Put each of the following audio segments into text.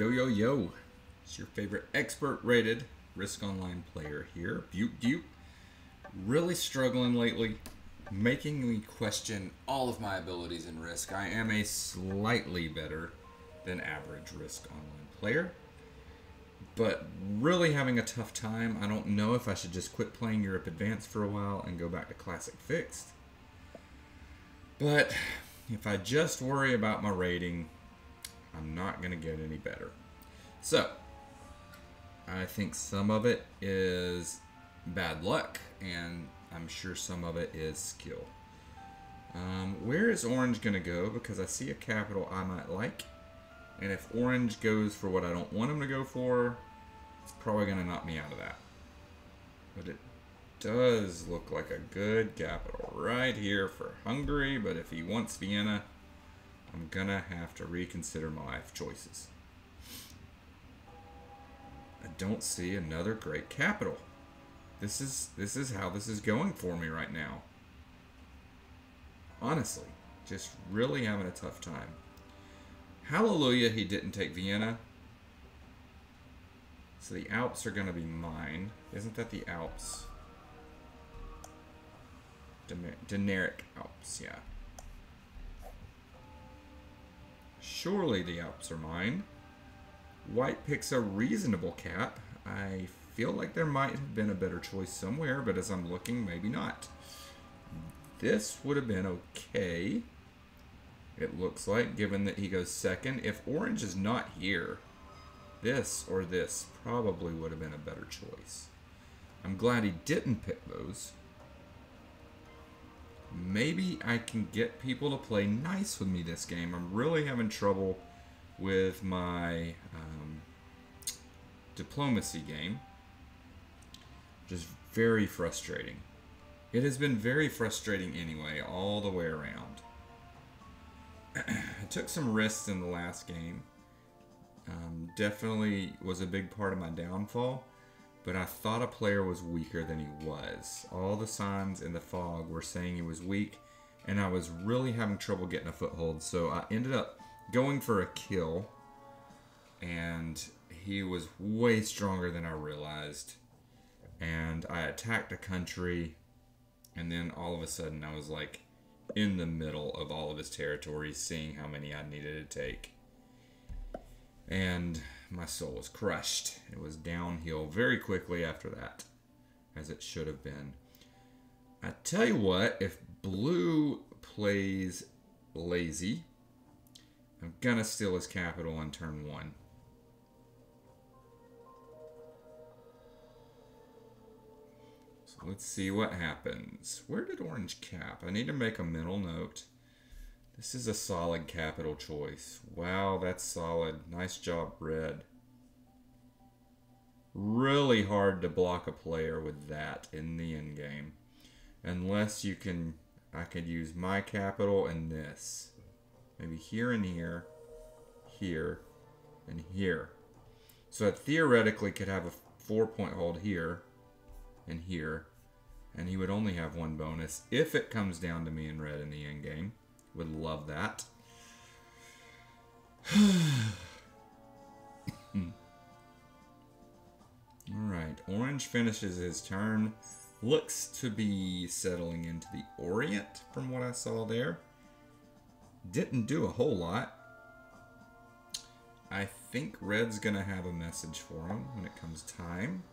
Yo, yo, yo. It's your favorite expert rated Risk Online player here. Beukdeup. Really struggling lately, making me question all of my abilities in Risk. I am a slightly better than average Risk Online player, but really having a tough time. I don't know if I should just quit playing Europe Advanced for a while and go back to Classic Fixed. But if I just worry about my rating, I'm not going to get any better. So, I think some of it is bad luck, and I'm sure some of it is skill. Um, where is orange going to go? Because I see a capital I might like. And if orange goes for what I don't want him to go for, it's probably going to knock me out of that. But it does look like a good capital right here for Hungary. But if he wants Vienna, I'm to have to reconsider my life choices. I don't see another great capital. This is this is how this is going for me right now. Honestly, just really having a tough time. Hallelujah, he didn't take Vienna. So the Alps are going to be mine. Isn't that the Alps? Dinaric Alps, yeah. Surely the Alps are mine. White picks a reasonable cap. I feel like there might have been a better choice somewhere, but as I'm looking, maybe not. This would have been okay, it looks like, given that he goes second. If orange is not here, this or this probably would have been a better choice. I'm glad he didn't pick those. Maybe I can get people to play nice with me this game. I'm really having trouble with my um, diplomacy game. Just very frustrating. It has been very frustrating anyway, all the way around. I took some risks in the last game. Um, definitely was a big part of my downfall, but I thought a player was weaker than he was. All the signs in the fog were saying he was weak, and I was really having trouble getting a foothold, so I ended up going for a kill, and he was way stronger than I realized. And I attacked a country, and then all of a sudden I was like in the middle of all of his territories, seeing how many I needed to take. And my soul was crushed. It was downhill very quickly after that, as it should have been. I tell you what, if blue plays lazy, I'm gonna steal his capital on turn one. So let's see what happens. Where did orange cap? I need to make a mental note. This is a solid capital choice. Wow, that's solid. Nice job, red. Really hard to block a player with that in the end game. Unless you can, I could use my capital and this. Maybe here and here, here, and here. So I theoretically could have a four point hold here and here. And he would only have one bonus if it comes down to me in red in the end game. Would love that. Alright, orange finishes his turn. Looks to be settling into the Orient from what I saw there. Didn't do a whole lot. I think red's going to have a message for him when it comes time.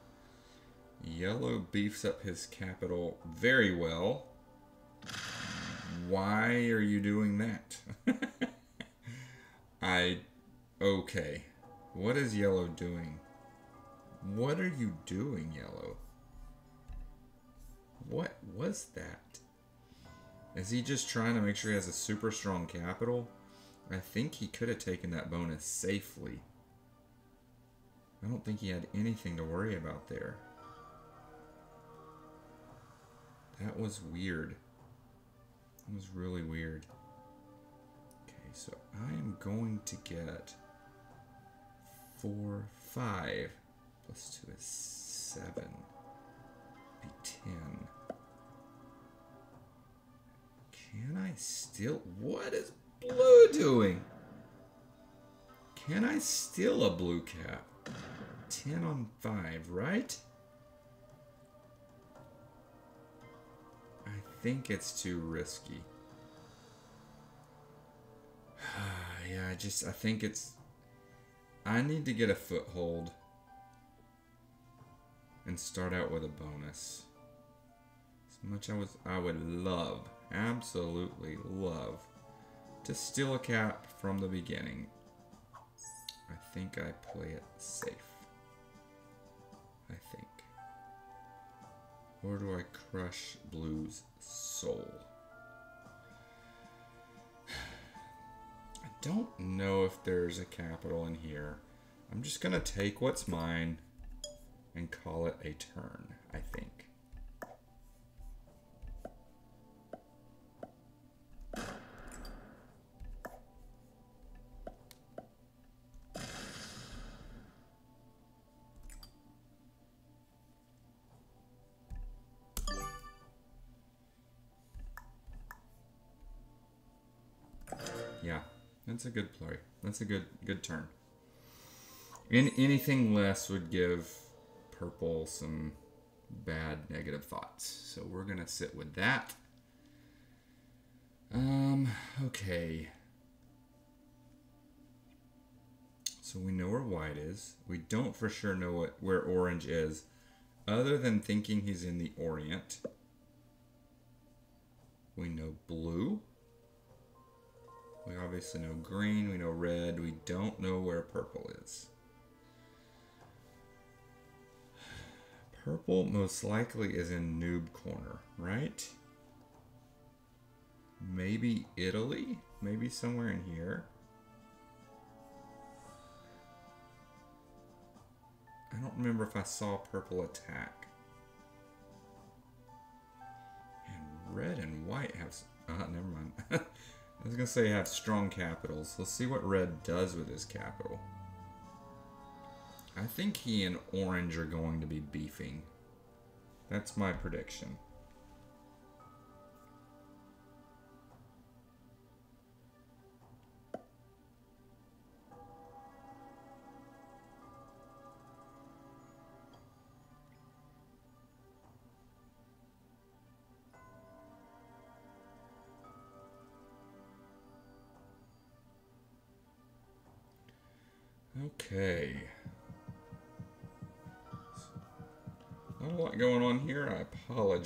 Yellow beefs up his capital very well. Why are you doing that? I... Okay. What is yellow doing? What are you doing, yellow? What was that? Is he just trying to make sure he has a super strong capital? I think he could have taken that bonus safely. I don't think he had anything to worry about there. That was weird. That was really weird. Okay, so I am going to get 4, 5, plus 2 is 7, be 10. Can I still... What is blue doing? Can I steal a blue cap? 10 on 5, right? Think it's too risky. yeah, I just, I think it's... I need to get a foothold and start out with a bonus. As much I was, I would love, absolutely love, to steal a cap from the beginning. I think I play it safe. I think. Or do I crush Blue's soul? I don't know if there's a capital in here. I'm just going to take what's mine and call it a turn, I think. A good play. That's a good good turn. In anything less would give purple some bad negative thoughts. So we're going to sit with that. Um, okay. So we know where white is. We don't for sure know what where orange is, other than thinking he's in the Orient. We know blue. We obviously know green. We know red. We don't know where purple is. Purple most likely is in noob corner, right? Maybe Italy? Maybe somewhere in here? I don't remember if I saw purple attack. And red and white have... Uh, never mind. I was to say have strong capitals. Let's see what red does with his capital. I think he and Orange are going to be beefing. That's my prediction.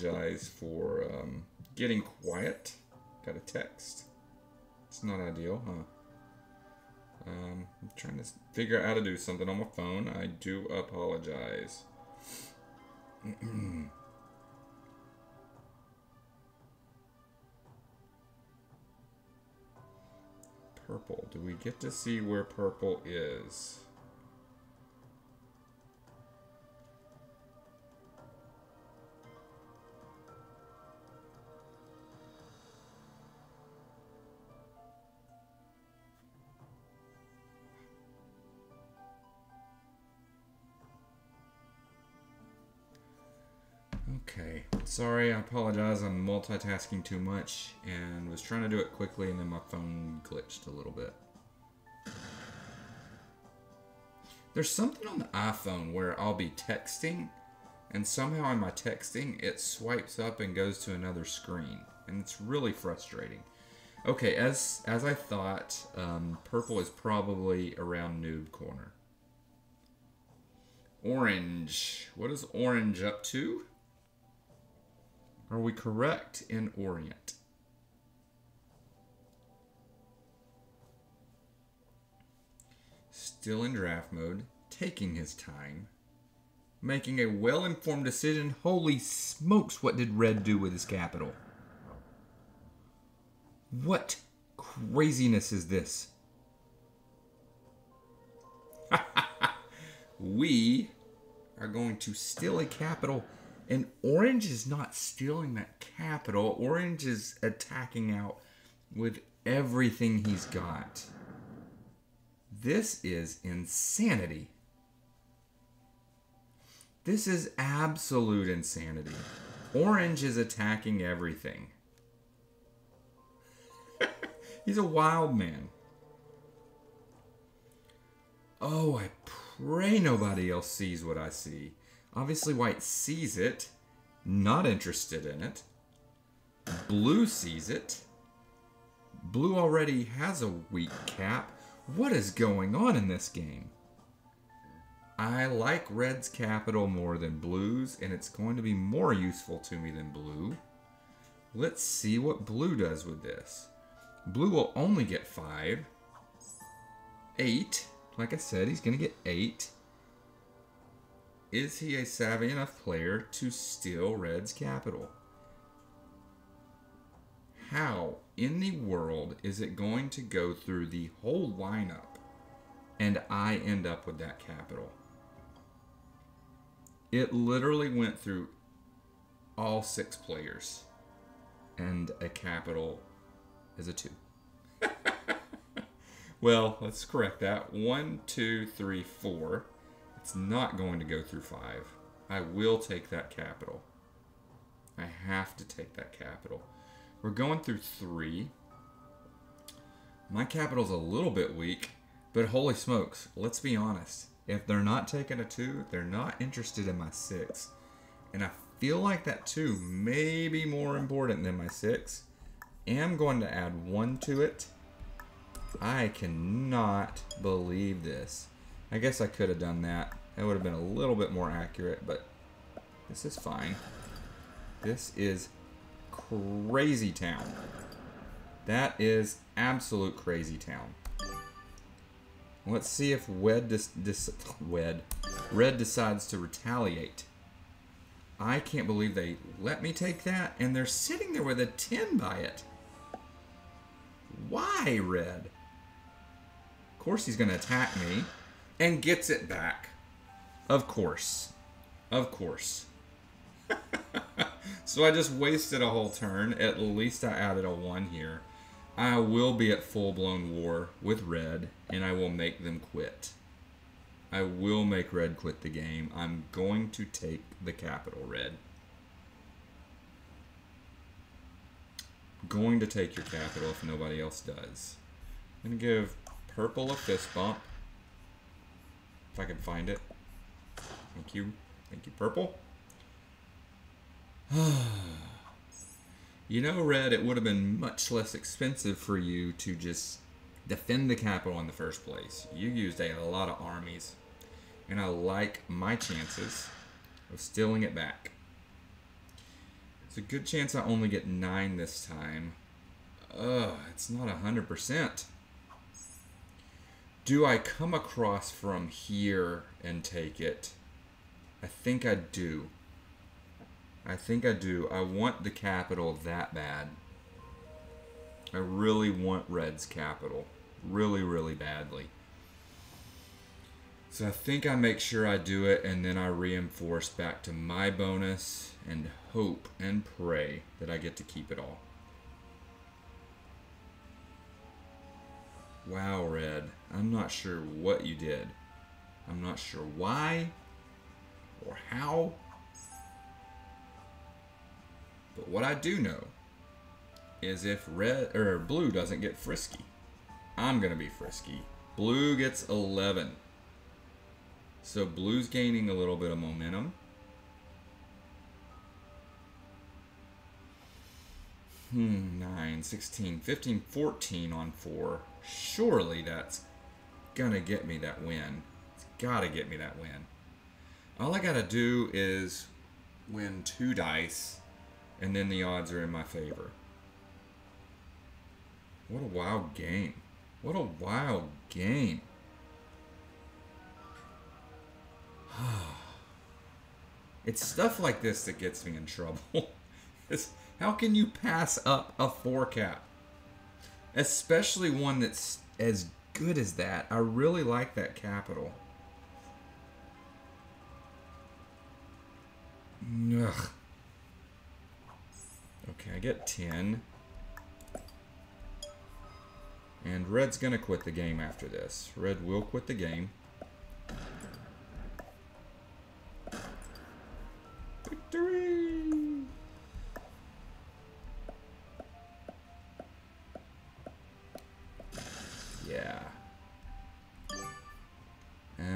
Apologize for um, getting quiet. Got a text. It's not ideal, huh? Um, I'm trying to figure out how to do something on my phone. I do apologize. purple. Do we get to see where purple is? Sorry, I apologize. I'm multitasking too much and was trying to do it quickly and then my phone glitched a little bit. There's something on the iPhone where I'll be texting and somehow in my texting it swipes up and goes to another screen and it's really frustrating. Okay, as as I thought, um, purple is probably around noob corner. Orange. What is orange up to? Are we correct in Orient? Still in draft mode, taking his time, making a well informed decision. Holy smokes, what did Red do with his capital? What craziness is this? we are going to steal a capital and Orange is not stealing that capital. Orange is attacking out with everything he's got. This is insanity. This is absolute insanity. Orange is attacking everything. He's a wild man. Oh, I pray nobody else sees what I see. Obviously, white sees it, not interested in it. Blue sees it. Blue already has a weak cap. What is going on in this game? I like red's capital more than blue's, and it's going to be more useful to me than blue. Let's see what blue does with this. Blue will only get five. Eight. Like I said, he's going to get eight. Is he a savvy enough player to steal red's capital? How in the world is it going to go through the whole lineup and I end up with that capital? It literally went through all six players and a capital is a two. well, let's correct that. One, two, three, four. It's not going to go through five. I will take that capital. I have to take that capital. We're going through three. My capital's a little bit weak, but holy smokes, let's be honest. If they're not taking a two, they're not interested in my six. And I feel like that two may be more important than my six. Am going to add one to it. I cannot believe this. I guess I could have done that. That would have been a little bit more accurate, but this is fine. This is crazy town. That is absolute crazy town. Let's see if Wed dis, dis, Wed, Red decides to retaliate. I can't believe they let me take that, and they're sitting there with a 10 by it. Why, Red? Of course he's going to attack me, and gets it back. Of course. Of course. So I just wasted a whole turn. At least I added a 1 here. I will be at full-blown war with red, and I will make them quit. I will make red quit the game. I'm going to take the capital red. Going to take your capital if nobody else does. I'm going to give purple a fist bump. If I can find it. Thank you. Thank you, purple. you know, Red, it would have been much less expensive for you to just defend the capital in the first place. You used a lot of armies, and I like my chances of stealing it back. It's a good chance I only get 9 this time. Ugh, it's not a 100%. Do I come across from here and take it? I think I do. I think I do. I want the capital that bad. I really want Red's capital. Really, really badly. So I think I make sure I do it and then I reinforce back to my bonus and hope and pray that I get to keep it all. Wow, Red. I'm not sure what you did. I'm not sure why or how but what I do know is if red or blue doesn't get frisky, I'm gonna be frisky. Blue gets 11. So blue's gaining a little bit of momentum. Hmm, 9, 16, 15, 14 on 4. Surely that's gonna get me that win. It's gotta get me that win. All I gotta do is win two dice and then the odds are in my favor. What a wild game. What a wild game. it's stuff like this that gets me in trouble. how can you pass up a four cap? Especially one that's as good as that. I really like that capital. Ugh. Okay, I get 10. And Red's going to quit the game after this. Red will quit the game. Victory!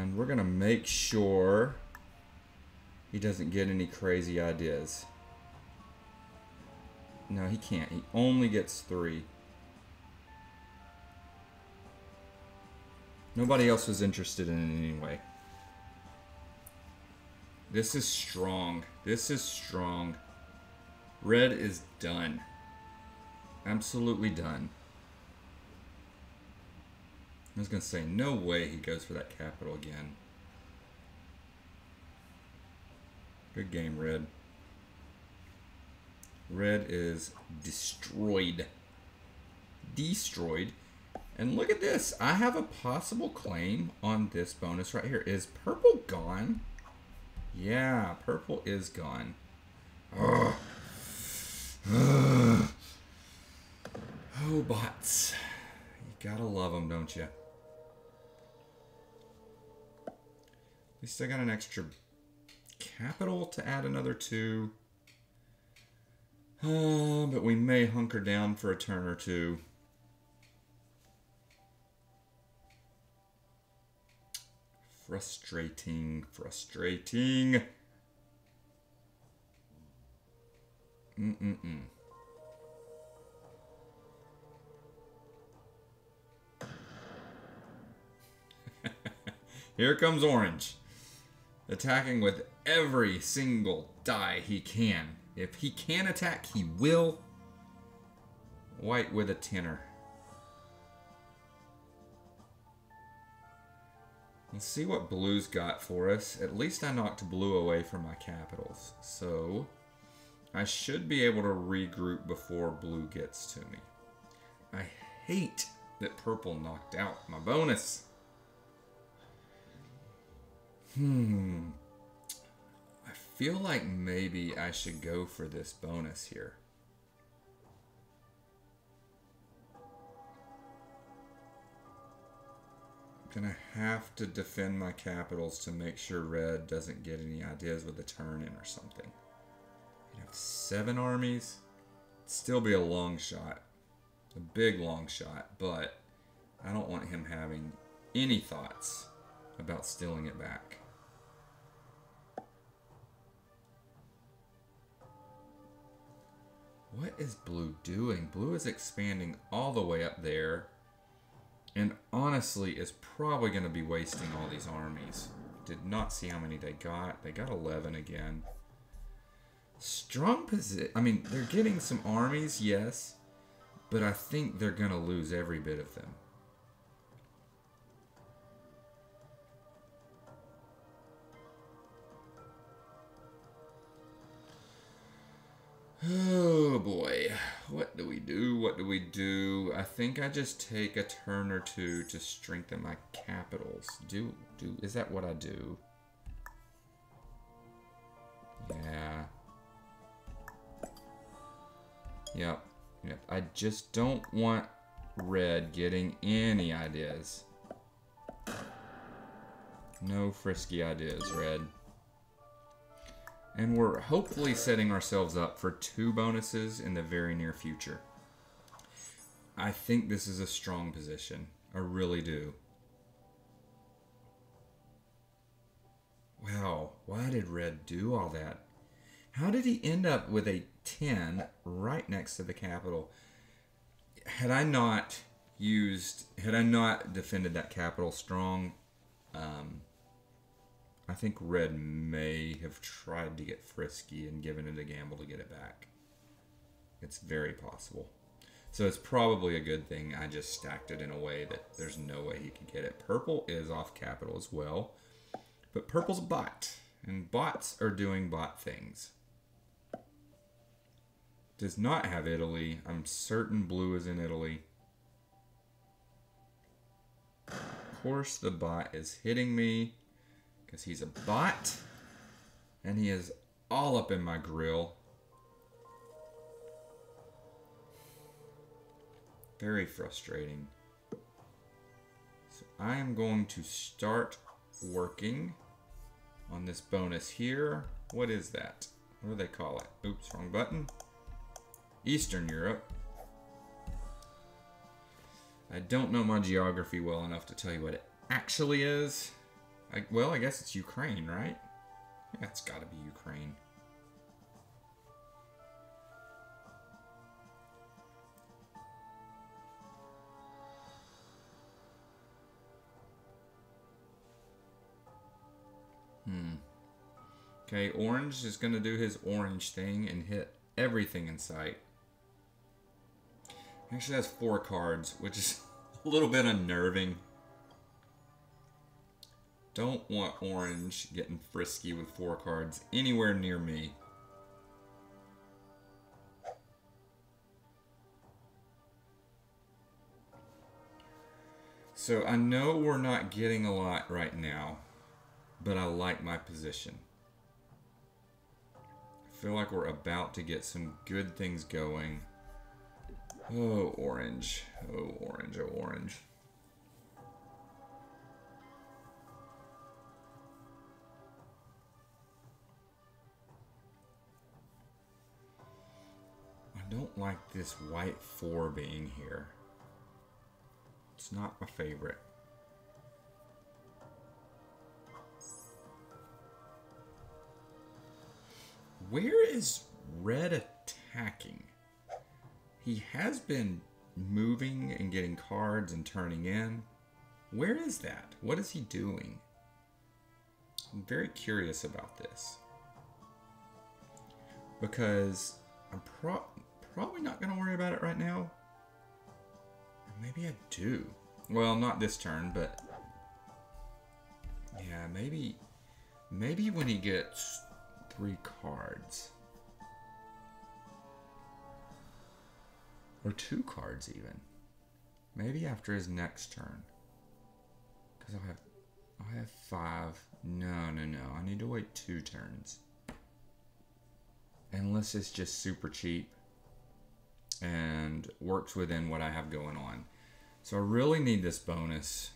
And we're going to make sure he doesn't get any crazy ideas. No, he can't. He only gets three. Nobody else was interested in it anyway. This is strong. This is strong. Red is done. Absolutely done. I was going to say, no way he goes for that capital again. Good game, Red. Red is destroyed. Destroyed. And look at this. I have a possible claim on this bonus right here. Is purple gone? Yeah, purple is gone. Ugh. Ugh. Oh, bots. You gotta love them, don't you? I got an extra capital to add another two. Uh, but we may hunker down for a turn or two. Frustrating, frustrating. Mm-mm-mm. Here comes Orange. Attacking with every single die he can. If he can attack, he will. White with a tenor. Let's see what blue's got for us. At least I knocked blue away from my capitals. So, I should be able to regroup before blue gets to me. I hate that purple knocked out my bonus. Hmm. I feel like maybe I should go for this bonus here. I'm gonna have to defend my capitals to make sure red doesn't get any ideas with a turn in or something. You have seven armies. still be a long shot. A big long shot, but I don't want him having any thoughts about stealing it back. What is blue doing? Blue is expanding all the way up there and honestly, is probably going to be wasting all these armies. Did not see how many they got. They got 11 again. Strong position. I mean, they're getting some armies, yes. But I think they're going to lose every bit of them. Oh boy. What do we do? What do we do? I think I just take a turn or two to strengthen my capitals. Do do is that what I do? Yeah. Yep. Yep. I just don't want red getting any ideas. No frisky ideas, red. And we're hopefully setting ourselves up for two bonuses in the very near future. I think this is a strong position. I really do. Wow, why did Red do all that? How did he end up with a 10 right next to the capital? Had I not used, had I not defended that capital strong, um, I think Red may have tried to get frisky and given it a gamble to get it back. It's very possible. So it's probably a good thing I just stacked it in a way that there's no way he could get it. Purple is off capital as well. But purple's a bot. And bots are doing bot things. Does not have Italy. I'm certain blue is in Italy. Of course the bot is hitting me because he's a bot and he is all up in my grill. Very frustrating. So I am going to start working on this bonus here. What is that? What do they call it? Oops, wrong button. Eastern Europe. I don't know my geography well enough to tell you what it actually is. I, well, I guess it's Ukraine, right? Yeah, it's got to be Ukraine. Hmm. Okay, orange is going to do his orange thing and hit everything in sight. Actually has four cards, which is a little bit unnerving. Don't want orange getting frisky with four cards anywhere near me. So I know we're not getting a lot right now, but I like my position. I feel like we're about to get some good things going. Oh, orange. Oh, orange. Oh, orange. I don't like this white 4 being here. It's not my favorite. Where is red attacking? He has been moving and getting cards and turning in. Where is that? What is he doing? I'm very curious about this. Because I'm pro probably not going to worry about it right now. Maybe I do. Well, not this turn, but... Yeah, maybe... Maybe when he gets three cards. Or two cards even. Maybe after his next turn. Because I'll have I have five. No, no, no. I need to wait two turns. Unless it's just super cheap and works within what I have going on. So I really need this bonus.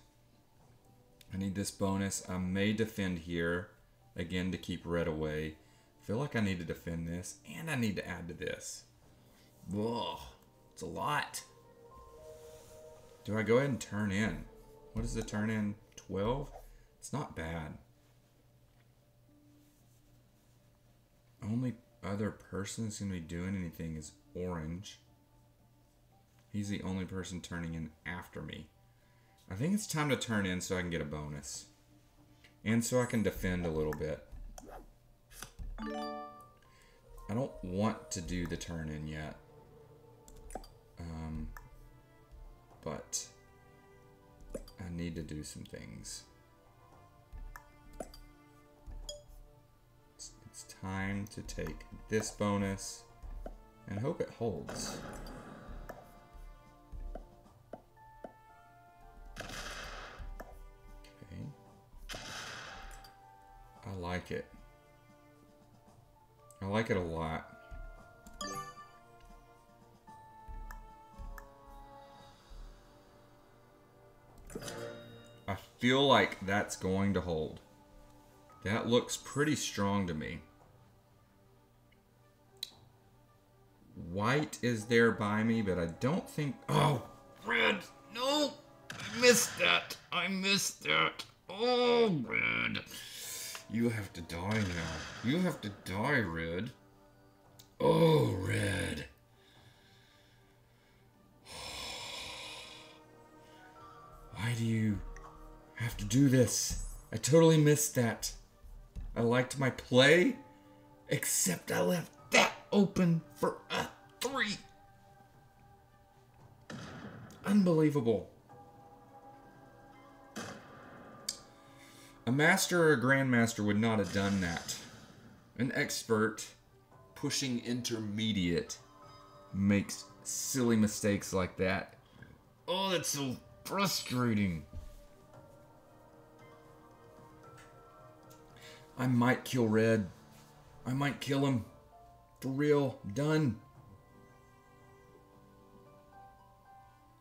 I need this bonus. I may defend here again to keep red away. I feel like I need to defend this and I need to add to this. Whoa. It's a lot. Do I go ahead and turn in? What is the turn in? 12? It's not bad. Only other person that's going to be doing anything is Orange. He's the only person turning in after me. I think it's time to turn in so I can get a bonus. And so I can defend a little bit. I don't want to do the turn in yet. Um, but I need to do some things. It's, it's time to take this bonus and hope it holds. Like it. I like it a lot. I feel like that's going to hold. That looks pretty strong to me. White is there by me, but I don't think... Oh, red! No! I missed that! I missed that! Oh, red! You have to die now. You have to die, red. Oh, red. Why do you have to do this? I totally missed that. I liked my play, except I left that open for a three. Unbelievable. A master or a grandmaster would not have done that. An expert pushing intermediate makes silly mistakes like that. Oh, that's so frustrating. I might kill Red. I might kill him. For real. Done.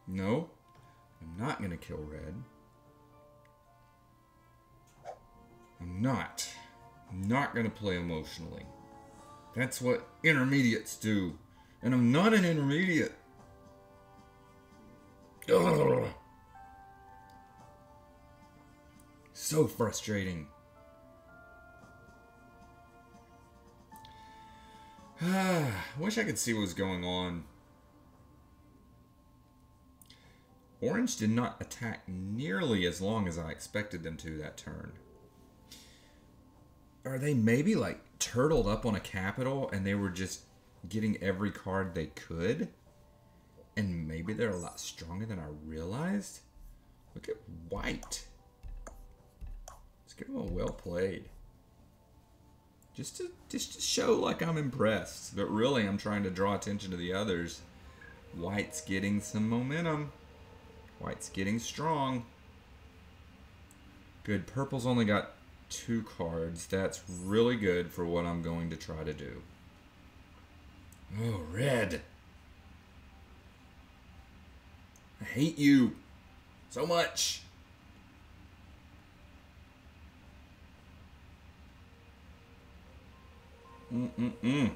No. I'm not going to kill Red. I'm not. I'm not going to play emotionally. That's what intermediates do. And I'm not an intermediate. Ugh. So frustrating. Wish I could see what was going on. Orange did not attack nearly as long as I expected them to that turn. Are they maybe like turtled up on a capital and they were just getting every card they could? And maybe they're a lot stronger than I realized? Look at white. Let's give them a well played. Just to just to show like I'm impressed. But really I'm trying to draw attention to the others. White's getting some momentum. White's getting strong. Good. Purple's only got two cards. That's really good for what I'm going to try to do. Oh, red. I hate you so much. Mm-mm-mm.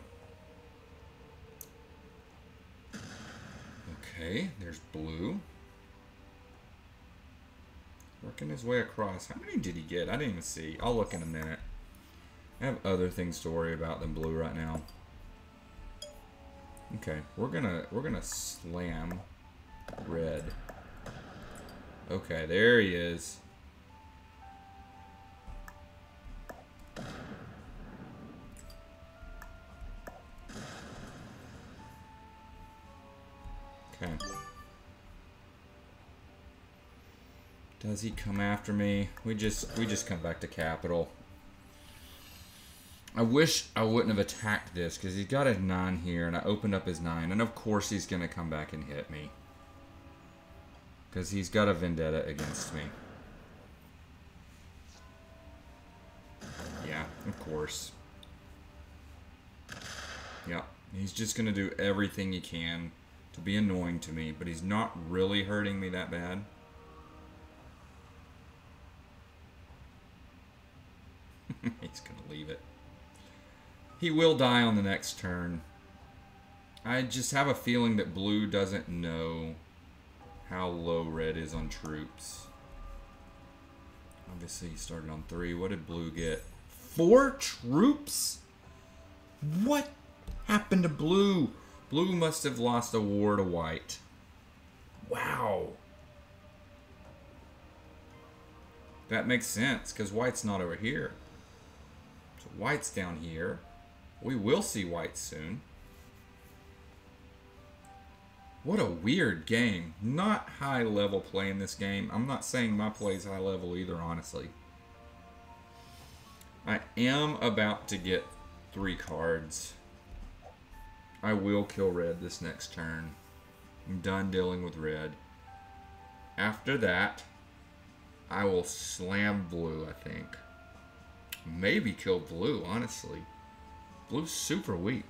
Okay, there's blue. Working his way across. How many did he get? I didn't even see. I'll look in a minute. I have other things to worry about than blue right now. Okay, we're gonna we're gonna slam red. Okay, there he is. Okay. Does he come after me? We just we just come back to capital. I wish I wouldn't have attacked this because he's got a 9 here and I opened up his 9 and of course he's going to come back and hit me. Because he's got a vendetta against me. Yeah, of course. Yeah, he's just going to do everything he can to be annoying to me, but he's not really hurting me that bad. he's going to leave it. He will die on the next turn. I just have a feeling that blue doesn't know how low red is on troops. Obviously, he started on three. What did blue get? Four troops? What happened to blue? Blue must have lost a war to white. Wow. That makes sense, because white's not over here. White's down here. We will see white soon. What a weird game. Not high level play in this game. I'm not saying my play is high level either, honestly. I am about to get three cards. I will kill red this next turn. I'm done dealing with red. After that, I will slam blue, I think. Maybe kill blue, honestly. Blue's super weak.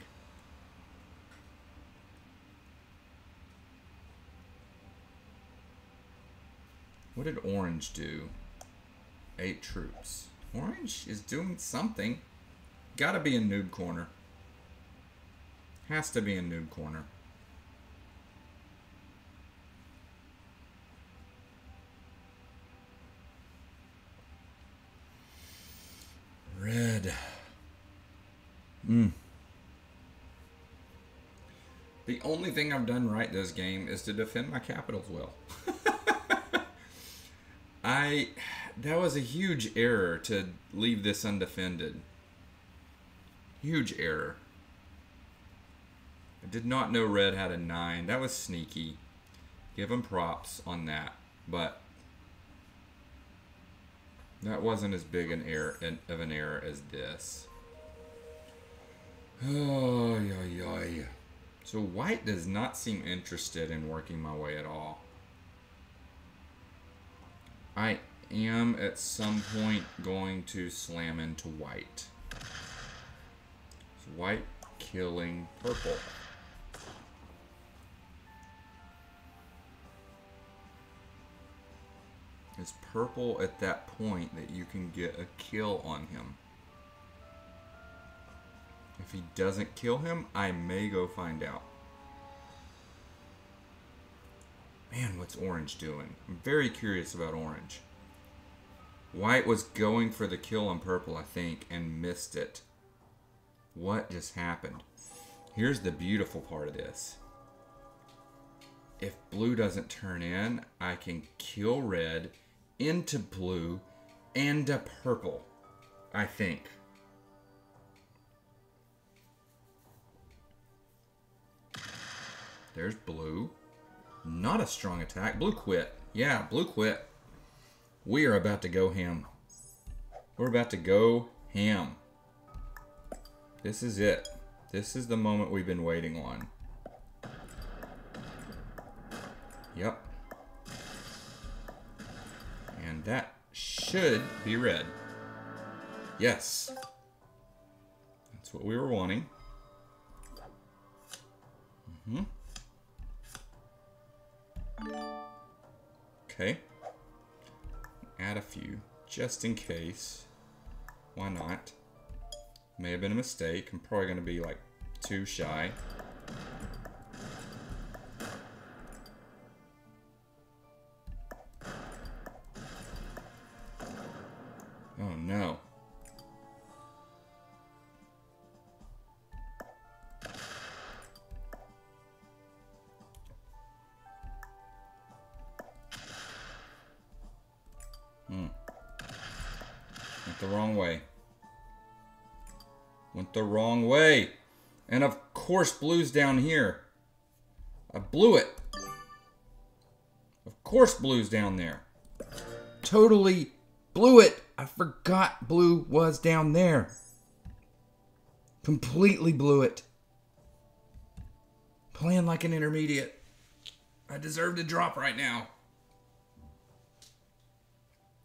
What did orange do? Eight troops. Orange is doing something. Gotta be in noob corner. Has to be in noob corner. Red. Mm. The only thing I've done right this game is to defend my capitals well. I that was a huge error to leave this undefended. Huge error. I did not know red had a 9. That was sneaky. Give him props on that. But that wasn't as big an error of an error as this. Oh, yeah, yeah. So white does not seem interested in working my way at all. I am at some point going to slam into white. So white killing purple. It's purple at that point that you can get a kill on him. If he doesn't kill him, I may go find out. Man, what's orange doing? I'm very curious about orange. White was going for the kill on purple, I think, and missed it. What just happened? Here's the beautiful part of this. If blue doesn't turn in, I can kill red into blue and a purple, I think. There's blue. Not a strong attack. Blue quit. Yeah, blue quit. We are about to go ham. We're about to go ham. This is it. This is the moment we've been waiting on. Yep. Should be red. Yes. That's what we were wanting. Mm hmm Okay. Add a few, just in case. Why not? May have been a mistake. I'm probably going to be like too shy. The wrong way. And of course blue's down here. I blew it. Of course blue's down there. Totally blew it. I forgot blue was down there. Completely blew it. Playing like an intermediate. I deserve to drop right now.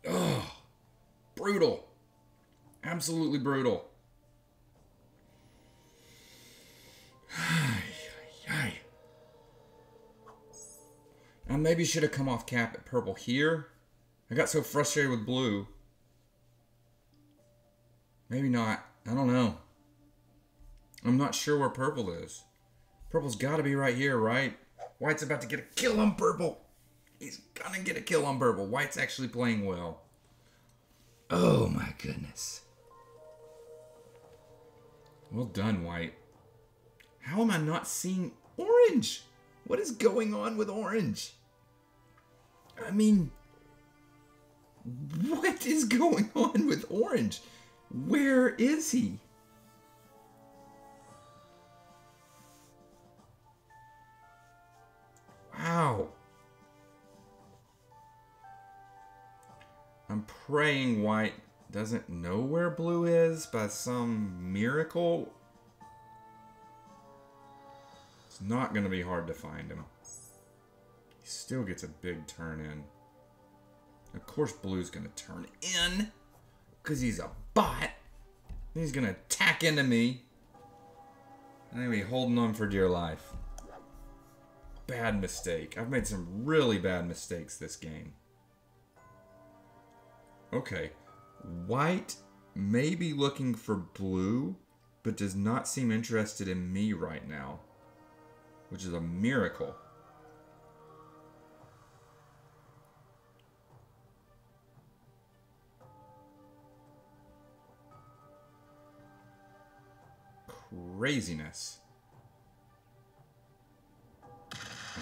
Ugh. Brutal. Absolutely brutal. I maybe should have come off cap at purple here. I got so frustrated with blue. Maybe not. I don't know. I'm not sure where purple is. Purple's got to be right here, right? White's about to get a kill on purple. He's gonna get a kill on purple. White's actually playing well. Oh my goodness. Well done, White. How am I not seeing orange? What is going on with orange? I mean, what is going on with orange? Where is he? Wow. I'm praying white doesn't know where blue is by some miracle. It's not going to be hard to find him. He still gets a big turn in. Of course blue's going to turn in because he's a bot. He's going to attack into me. Be holding on for dear life. Bad mistake. I've made some really bad mistakes this game. Okay. White may be looking for blue, but does not seem interested in me right now. Which is a miracle. Craziness.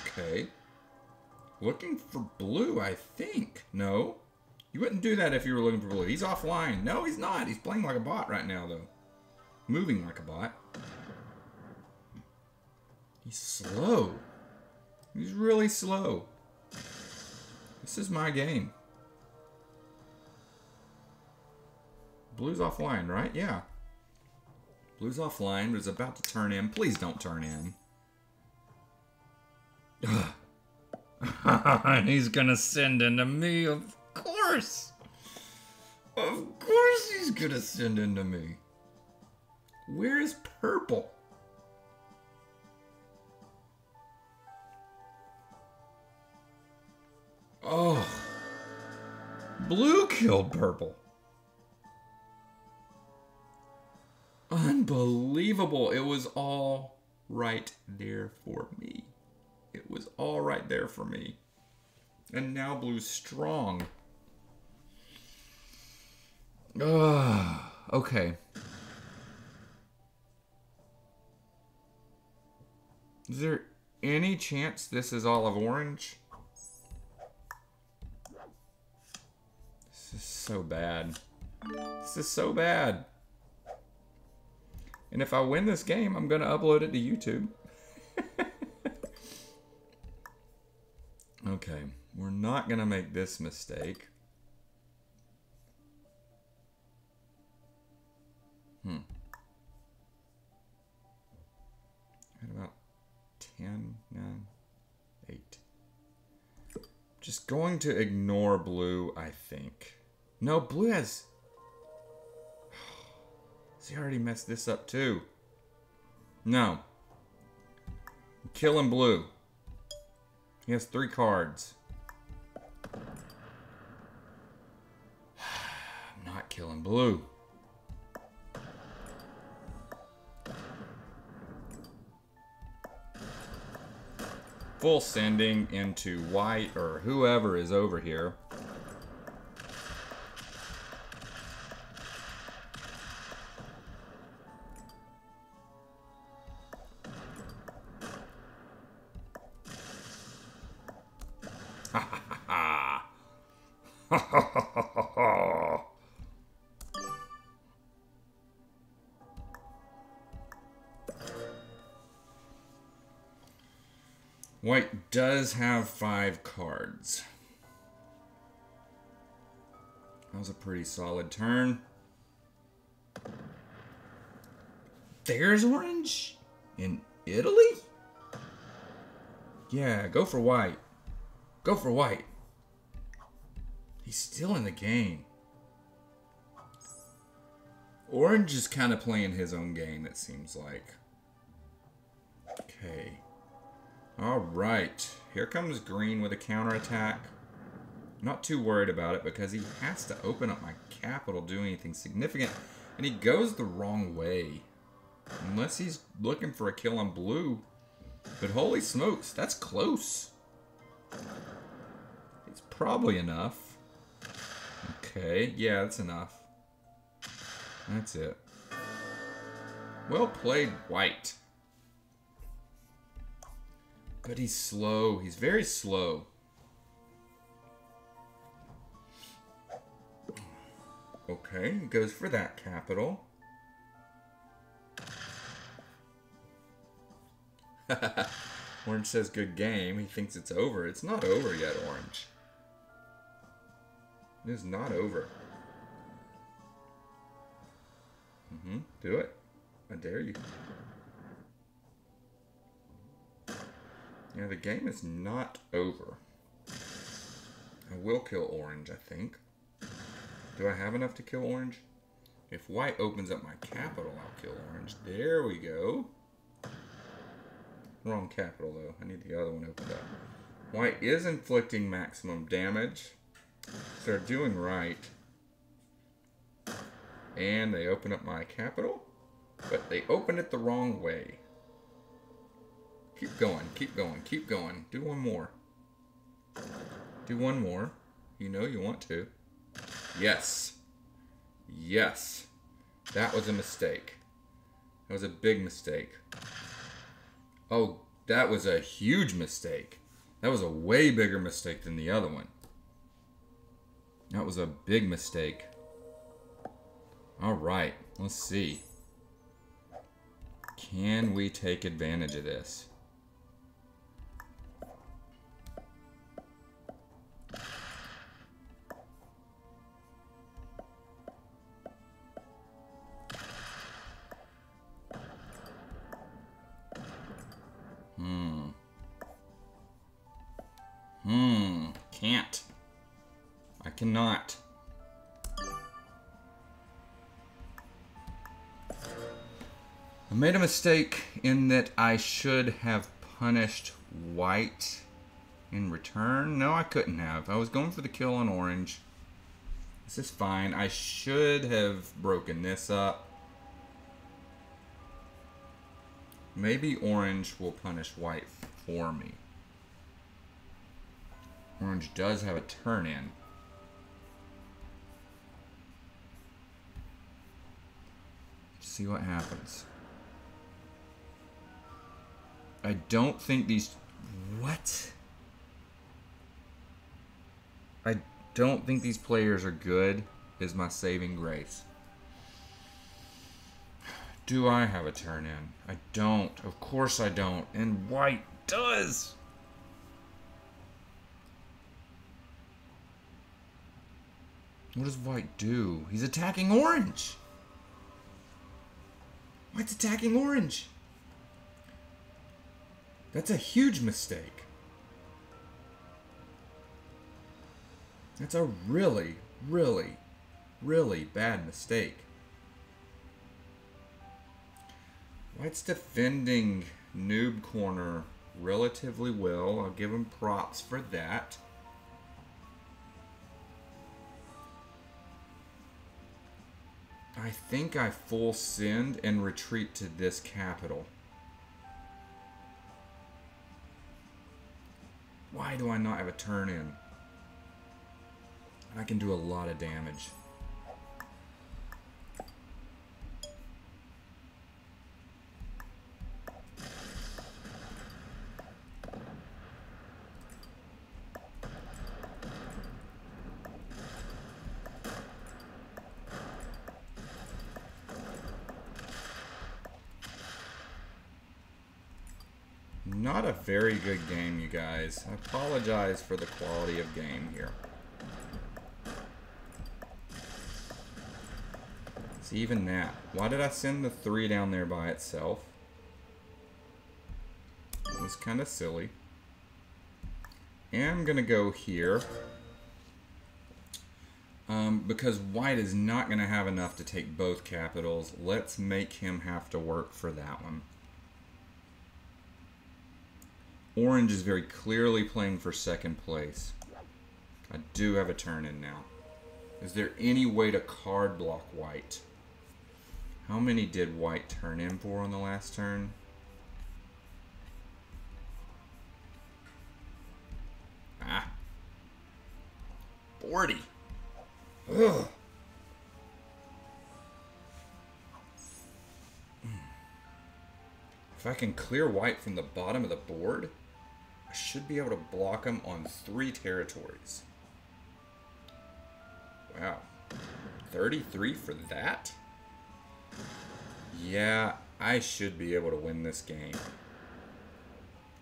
Okay. Looking for blue, I think. No. You wouldn't do that if you were looking for blue. He's offline. No, he's not. He's playing like a bot right now, though. Moving like a bot. He's slow. He's really slow. This is my game. Blue's offline, right? Yeah. Blue's offline, but is about to turn in. Please don't turn in. and he's gonna send into me, of course. Of course he's gonna send into me. Where is purple? Blue killed purple. Unbelievable. It was all right there for me. It was all right there for me. And now blue's strong. Ugh, okay. Is there any chance this is olive orange? Is so bad. This is so bad. And if I win this game, I'm going to upload it to YouTube. okay, we're not going to make this mistake. Hmm. At about 10, 9, 8. Just going to ignore blue, I think. No, blue has... See, I already messed this up too. No. Killing blue. He has three cards. I'm not killing blue. full sending into white or whoever is over here. Does have five cards. That was a pretty solid turn. There's orange? In Italy? Yeah, go for white. Go for white. He's still in the game. Orange is kind of playing his own game, it seems like. Okay. All right. Here comes green with a counterattack. Not too worried about it because he has to open up my capital, do anything significant. And he goes the wrong way. Unless he's looking for a kill on blue. But holy smokes, that's close. It's probably enough. Okay, yeah, that's enough. That's it. Well played, white. But he's slow. He's very slow. Okay, he goes for that capital. Orange says good game. He thinks it's over. It's not over yet, Orange. It is not over. Mm-hmm. Do it. I dare you. Yeah, the game is not over. I will kill orange, I think. Do I have enough to kill orange? If white opens up my capital, I'll kill orange. There we go. Wrong capital, though. I need the other one opened up. White is inflicting maximum damage. So they're doing right. And they open up my capital. But they open it the wrong way. Keep going, keep going, keep going. Do one more. Do one more. You know you want to. Yes. Yes. That was a mistake. That was a big mistake. Oh, that was a huge mistake. That was a way bigger mistake than the other one. That was a big mistake. All right, let's see. Can we take advantage of this? Mistake in that I should have punished white in return. No, I couldn't have. I was going for the kill on orange. This is fine. I should have broken this up. Maybe orange will punish white for me. Orange does have a turn in. see what happens. I don't think these... What? I don't think these players are good, is my saving grace. Do I have a turn in? I don't. Of course I don't. And white does. What does white do? He's attacking orange. White's attacking orange. That's a huge mistake. That's a really, really, really bad mistake. White's defending Noob Corner relatively well. I'll give him props for that. I think I full send and retreat to this capital. Why do I not have a turn in? I can do a lot of damage. Not a very good game, you guys. I apologize for the quality of game here. See, even that. Why did I send the three down there by itself? It was kind of silly. And I'm going to go here. Um, because white is not going to have enough to take both capitals. Let's make him have to work for that one. Orange is very clearly playing for second place. I do have a turn in now. Is there any way to card block white? How many did white turn in for on the last turn? Ah. 40. Ugh. If I can clear white from the bottom of the board, should be able to block him on three territories. Wow. 33 for that? Yeah, I should be able to win this game.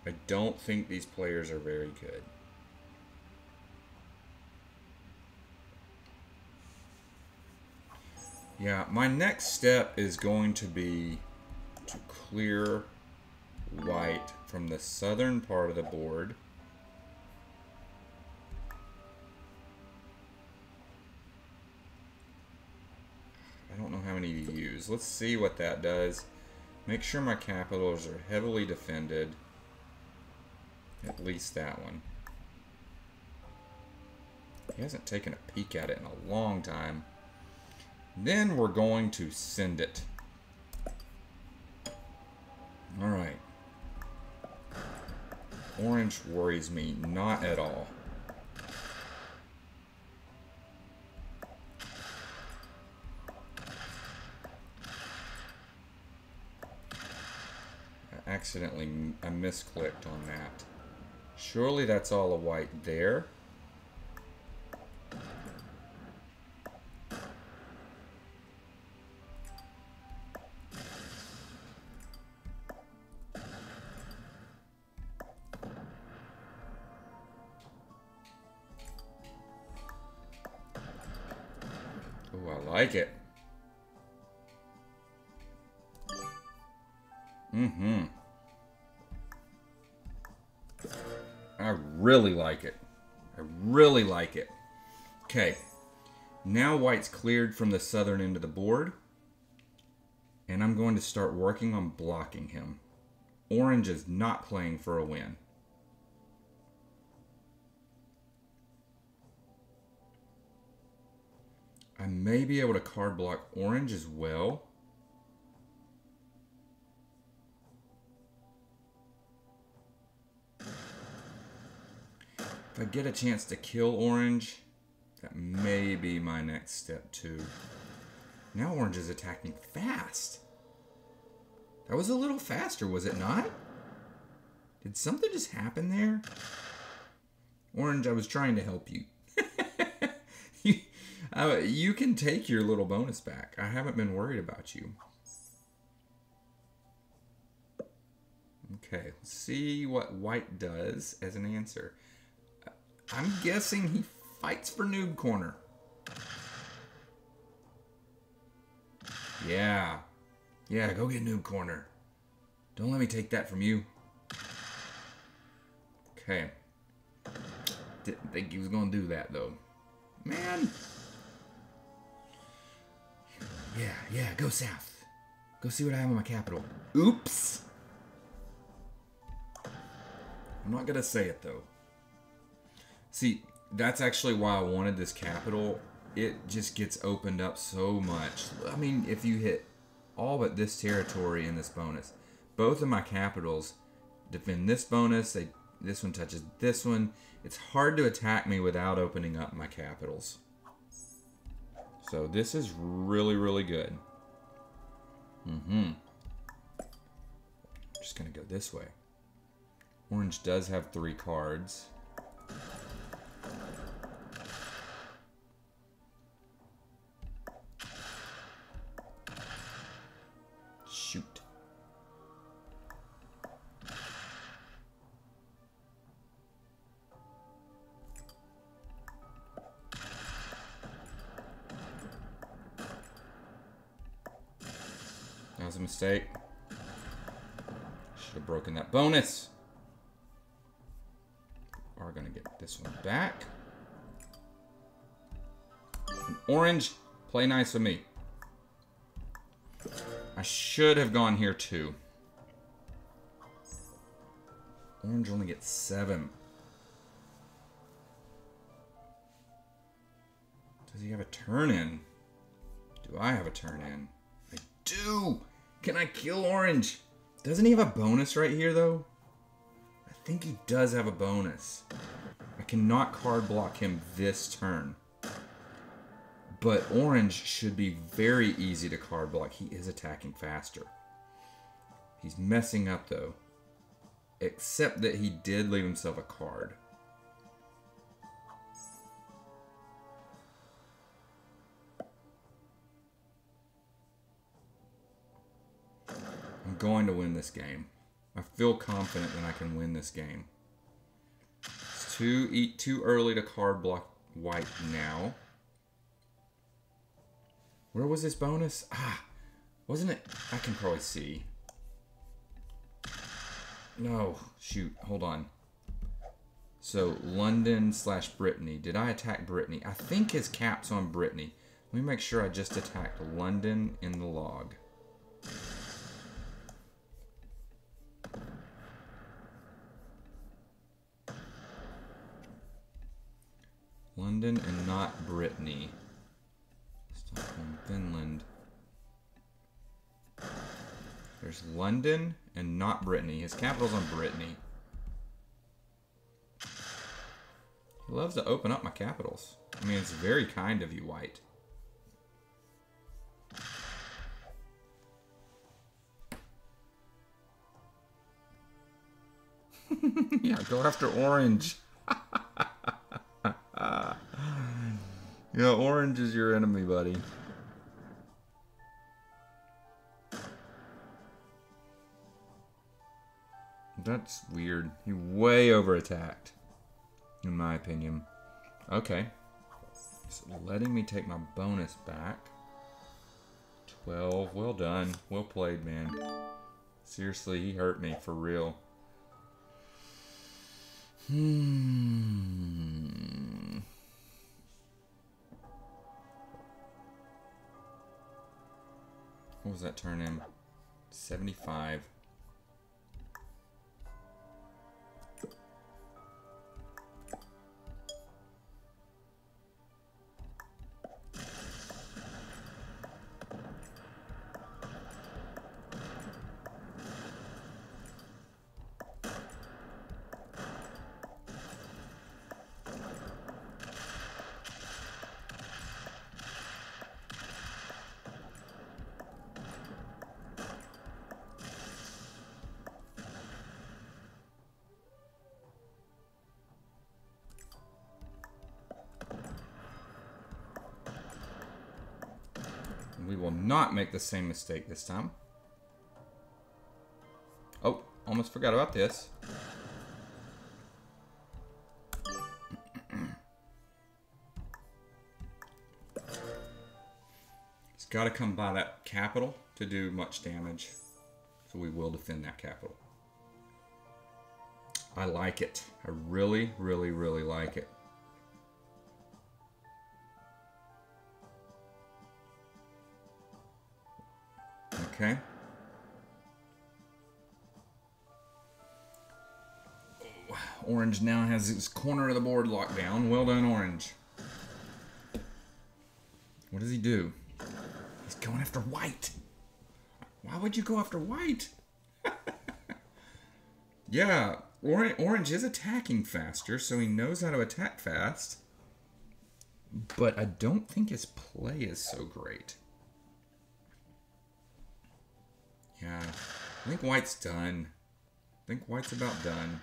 I don't think these players are very good. Yeah, my next step is going to be to clear white from the southern part of the board. I don't know how many to use. Let's see what that does. Make sure my capitals are heavily defended. At least that one. He hasn't taken a peek at it in a long time. Then we're going to send it. Alright. Orange worries me not at all. I accidentally I misclicked on that. Surely that's all a white there. White's cleared from the southern end of the board. And I'm going to start working on blocking him. Orange is not playing for a win. I may be able to card block orange as well. If I get a chance to kill orange, that may be my next step too. Now orange is attacking fast. That was a little faster, was it not? Did something just happen there? Orange, I was trying to help you. you, uh, you can take your little bonus back. I haven't been worried about you. Okay, let's see what white does as an answer. I'm guessing he fights for noob corner. Yeah. Yeah, go get noob corner. Don't let me take that from you. Okay. Didn't think he was going to do that, though. Man. Yeah, yeah, go south. Go see what I have on my capital. Oops. I'm not going to say it, though. See, that's actually why I wanted this capital. It just gets opened up so much. I mean, if you hit all but this territory in this bonus, both of my capitals defend this bonus. They this one touches this one. It's hard to attack me without opening up my capitals. So this is really, really good. Mm-hmm. Just gonna go this way. Orange does have three cards. Mistake. Should have broken that bonus. Are gonna get this one back. And orange, play nice with me. I should have gone here too. Orange only gets seven. Does he have a turn in? Do I have a turn in? I do! Can I kill Orange? Doesn't he have a bonus right here though? I think he does have a bonus. I cannot card block him this turn. But Orange should be very easy to card block. He is attacking faster. He's messing up though. Except that he did leave himself a card. Going to win this game. I feel confident that I can win this game. It's too eat too early to card block white now. Where was this bonus? Ah, wasn't it? I can probably see. No, shoot, hold on. So London slash Brittany. Did I attack Brittany? I think his cap's on Brittany. Let me make sure I just attacked London in the log. London and not Brittany. Stockholm, Finland. There's London and not Brittany. His capital's on Brittany. He loves to open up my capitals. I mean, it's very kind of you, White. yeah, go after Orange. yeah, Orange is your enemy, buddy. That's weird. He way over attacked, in my opinion. Okay. So letting me take my bonus back. 12. Well done. Well played, man. Seriously, he hurt me for real. Hmm. What was that turn in? 75. We will not make the same mistake this time. Oh, almost forgot about this. It's got to come by that capital to do much damage. So we will defend that capital. I like it. I really, really, really like it. Okay. Oh, orange now has his corner of the board locked down. Well done, Orange. What does he do? He's going after white. Why would you go after white? yeah, or Orange is attacking faster, so he knows how to attack fast. But I don't think his play is so great. Yeah, I think White's done. I think White's about done.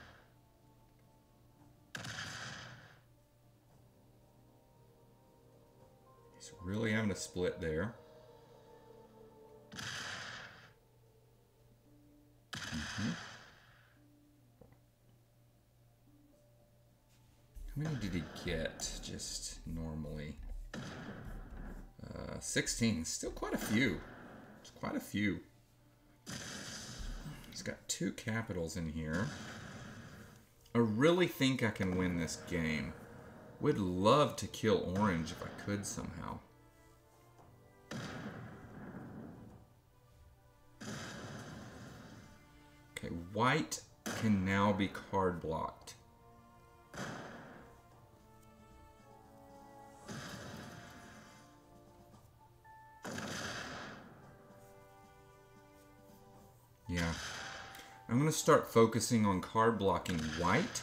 He's really having a split there. Mm -hmm. How many did he get just normally? Uh, 16. Still quite a few. It's quite a few. He's got two capitals in here. I really think I can win this game. Would love to kill orange if I could somehow. Okay, white can now be card blocked. I'm going to start focusing on card blocking white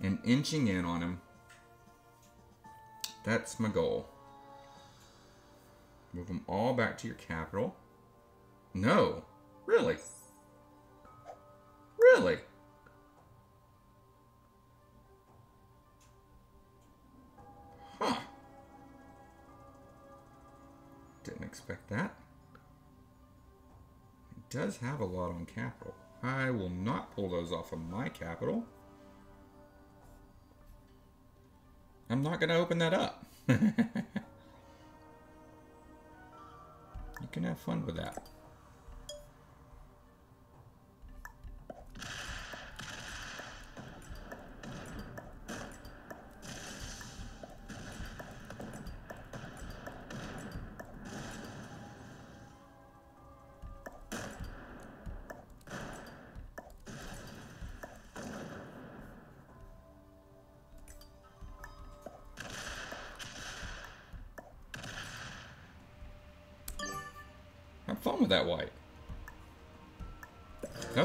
and inching in on him. That's my goal. Move them all back to your capital. No. Really? Does have a lot on capital. I will not pull those off of my capital. I'm not going to open that up. you can have fun with that.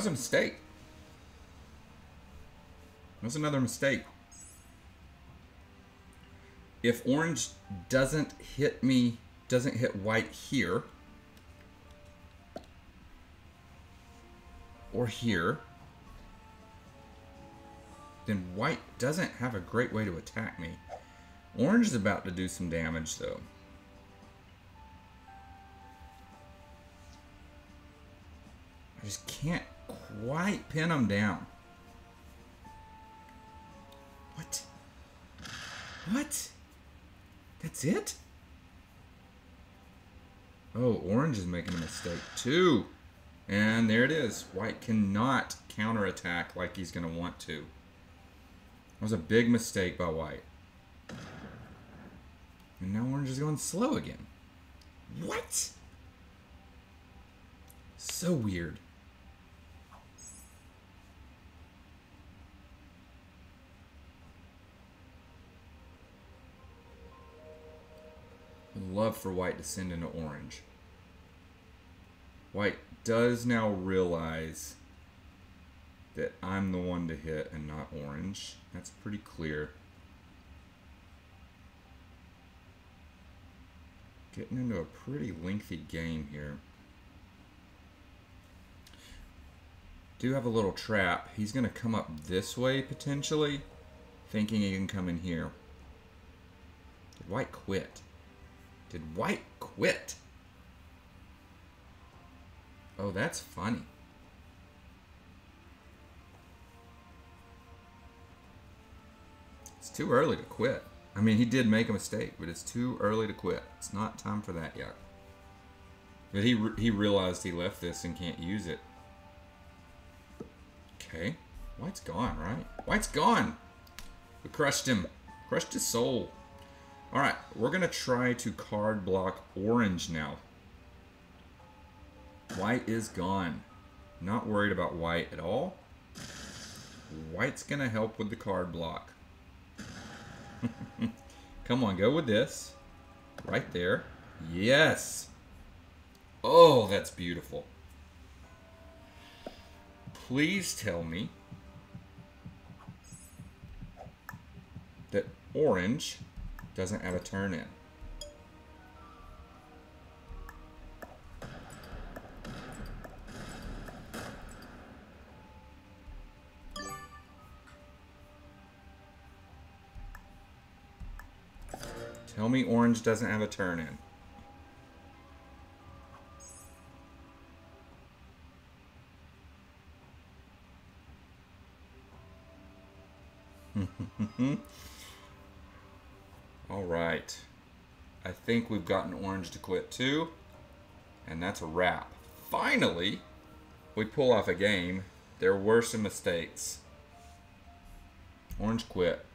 Was a mistake. That was another mistake. If orange doesn't hit me, doesn't hit white here, or here, then white doesn't have a great way to attack me. Orange is about to do some damage though. I just can't quite pin him down. What? What? That's it? Oh, orange is making a mistake too. And there it is. White cannot counterattack like he's going to want to. That was a big mistake by white. And now orange is going slow again. What? So weird. Love for white to send into orange. White does now realize that I'm the one to hit and not orange. That's pretty clear. Getting into a pretty lengthy game here. Do have a little trap. He's going to come up this way potentially, thinking he can come in here. Did White quit? Did white quit? Oh, that's funny. It's too early to quit. I mean, he did make a mistake, but it's too early to quit. It's not time for that yet. But he re he realized he left this and can't use it. Okay. White's gone, right? White's gone! We crushed him. Crushed his soul. Alright, we're going to try to card block orange now. White is gone. Not worried about white at all. White's going to help with the card block. Come on, go with this. Right there. Yes. Oh, that's beautiful. Please tell me that orange doesn't have a turn in. Tell me orange doesn't have a turn in. Think we've gotten orange to quit too. And that's a wrap. Finally, we pull off a game. There were some mistakes. Orange quit.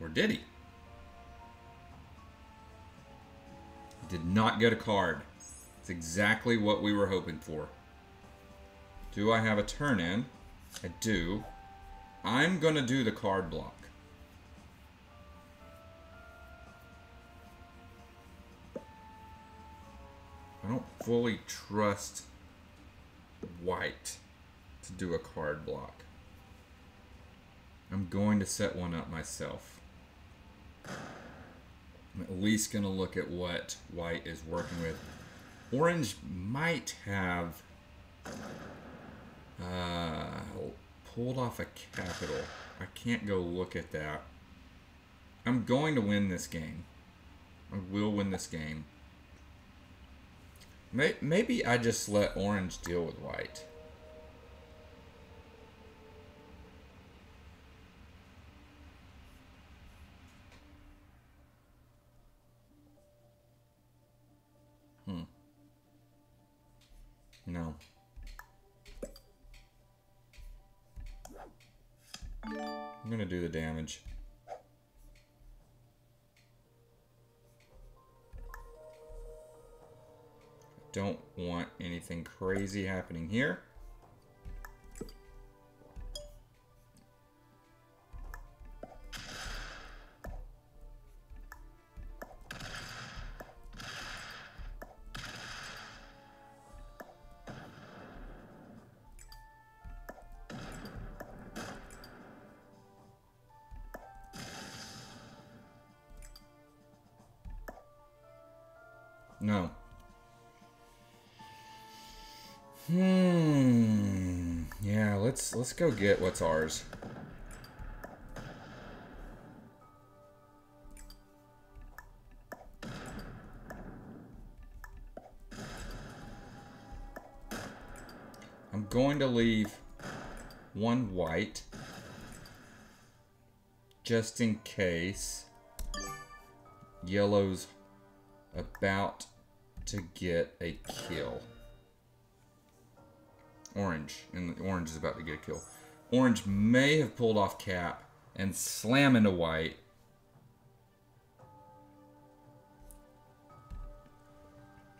Or did he? Did not get a card. It's exactly what we were hoping for. Do I have a turn in? I do. I'm to do the card block. I don't fully trust white to do a card block. I'm going to set one up myself. I'm at least going to look at what white is working with. Orange might have uh, pulled off a capital. I can't go look at that. I'm going to win this game. I will win this game. Maybe I just let orange deal with white. Hmm. No. I'm gonna do the damage. Don't want anything crazy happening here. No. Hmm. Yeah, let's let's go get what's ours. I'm going to leave one white just in case yellow's about to get a kill. Orange, and orange is about to get a kill. Orange may have pulled off cap and slam into white.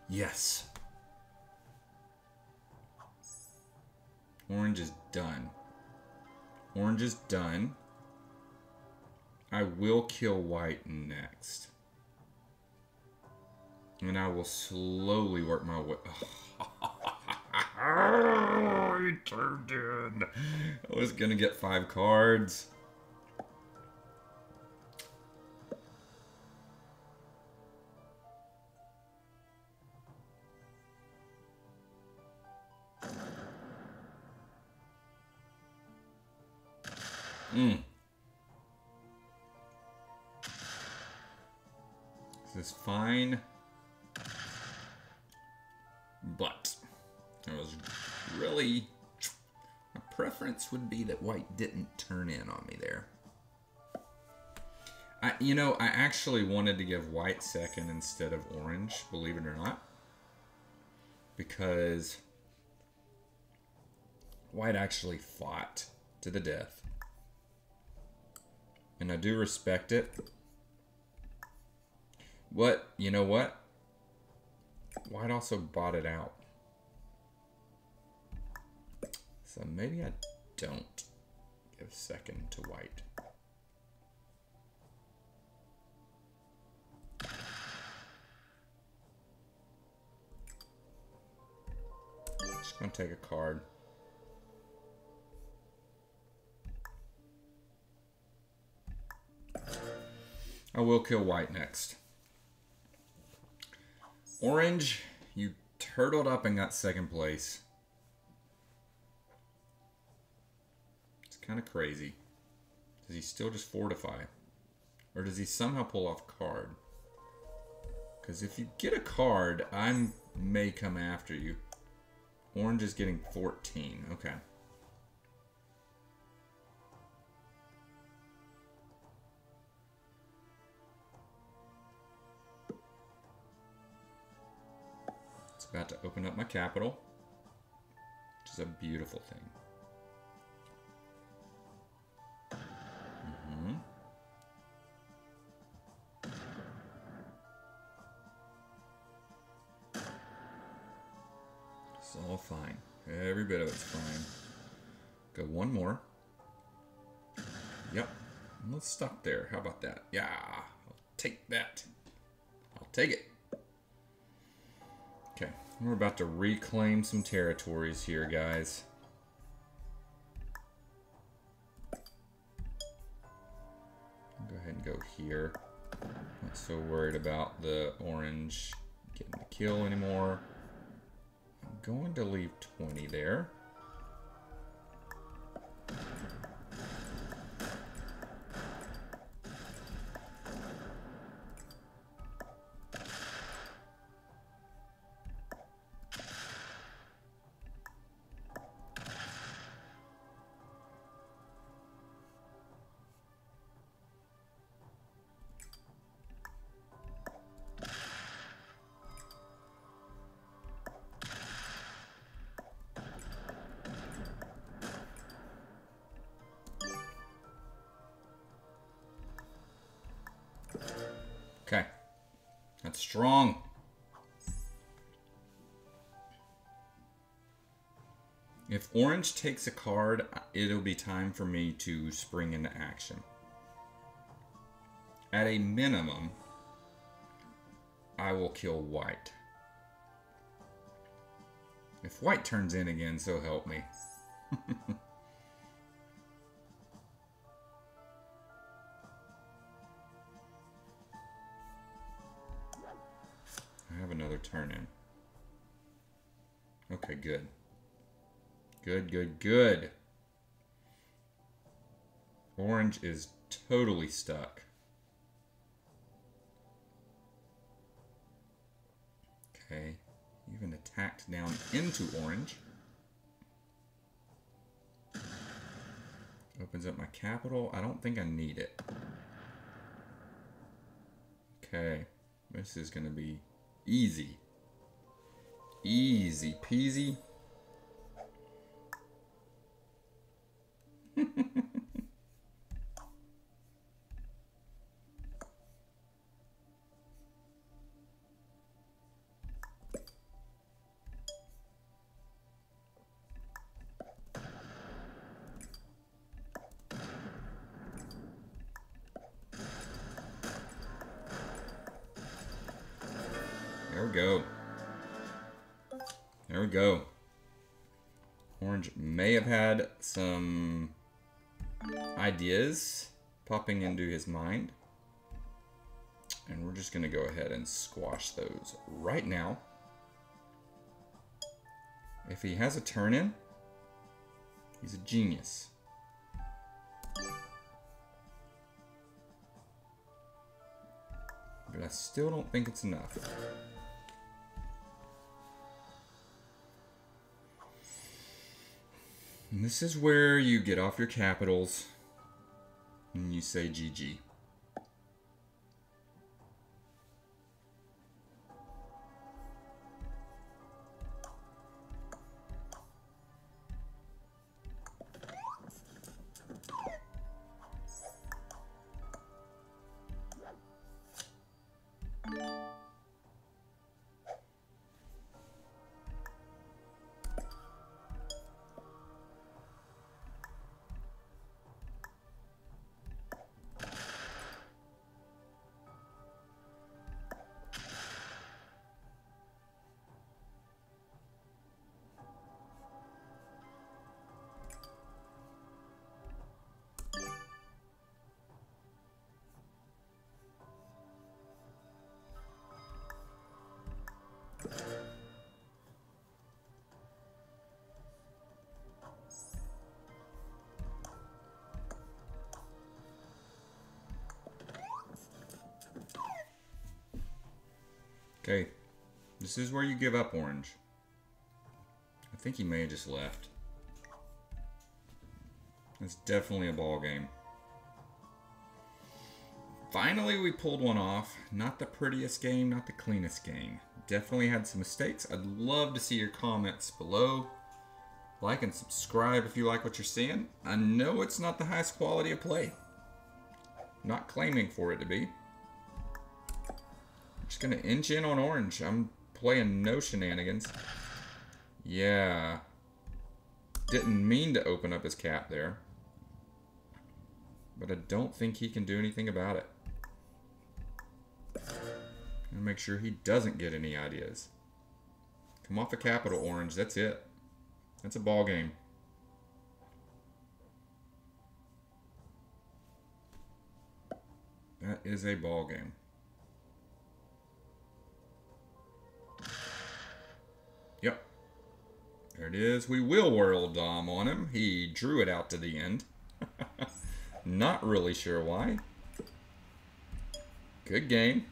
Yes. Orange is done. Orange is done. I will kill white next. And I will slowly work my way. He turned in. I was gonna get five cards. Mm. Would be that white didn't turn in on me there. I, you know, I actually wanted to give white second instead of orange, believe it or not. Because white actually fought to the death. And I do respect it. What, you know what? White also bought it out. So maybe I don't give second to white. Just gonna take a card. I will kill white next. Orange, you turtled up and got second place. Kind of crazy. Does he still just fortify? Or does he somehow pull off card? Because if you get a card, I may come after you. Orange is getting 14. Okay. It's about to open up my capital, which is a beautiful thing. Fine. Every bit of it's fine. Go one more. Yep. Let's stop there. How about that? Yeah. I'll take that. I'll take it. Okay. We're about to reclaim some territories here, guys. Go ahead and go here. Not so worried about the orange getting the kill anymore. Going to leave 20 there. Strong. If orange takes a card, it'll be time for me to spring into action. At a minimum, I will kill white. If white turns in again, so help me. turn in. Okay, good. Good, good, good. Orange is totally stuck. Okay, even attacked down into orange. Opens up my capital. I don't think I need it. Okay, this is going to be easy. Easy peasy. Had some ideas popping into his mind. And we're just going to go ahead and squash those right now. If he has a turn in, he's a genius. But I still don't think it's enough. And this is where you get off your capitals and you say GG. This is where you give up orange. I think he may have just left. It's definitely a ball game. Finally, we pulled one off. Not the prettiest game, not the cleanest game. Definitely had some mistakes. I'd love to see your comments below. Like and subscribe if you like what you're seeing. I know it's not the highest quality of play. Not claiming for it to be. Just gonna inch in on orange. I'm playing no shenanigans. Yeah. Didn't mean to open up his cap there. But I don't think he can do anything about it. And make sure he doesn't get any ideas. Come off a capital orange. That's it. That's a ball game. That is a ball game. Yep. There it is. We will world dom on him. He drew it out to the end. Not really sure why. Good game.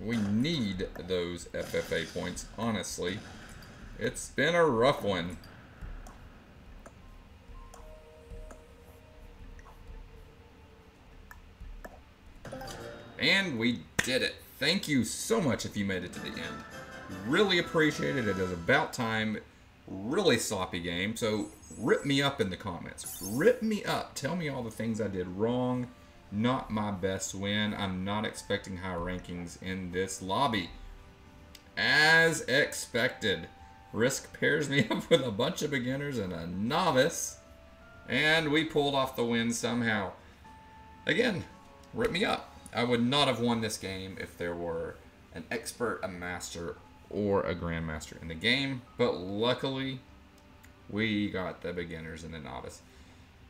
We need those FFA points, honestly. It's been a rough one. And we did it. Thank you so much if you made it to the end. Really appreciate it. It is about time. Really sloppy game. So rip me up in the comments. Rip me up. Tell me all the things I did wrong. Not my best win. I'm not expecting high rankings in this lobby. As expected. Risk pairs me up with a bunch of beginners and a novice. And we pulled off the win somehow. Again, rip me up. I would not have won this game if there were an expert, a master, or a grandmaster in the game. But luckily, we got the beginners and the novice.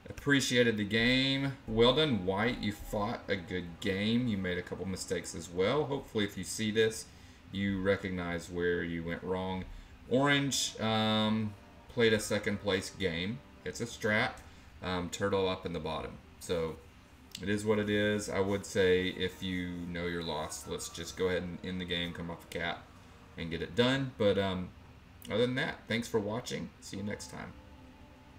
Appreciated the game. Well done, White. You fought a good game. You made a couple mistakes as well. Hopefully, if you see this, you recognize where you went wrong. Orange um, played a second place game. It's a strat. Um, turtle up in the bottom. So it is what it is. I would say if you know you're lost, let's just go ahead and end the game, come off a cap, and get it done. But um, other than that, thanks for watching. See you next time.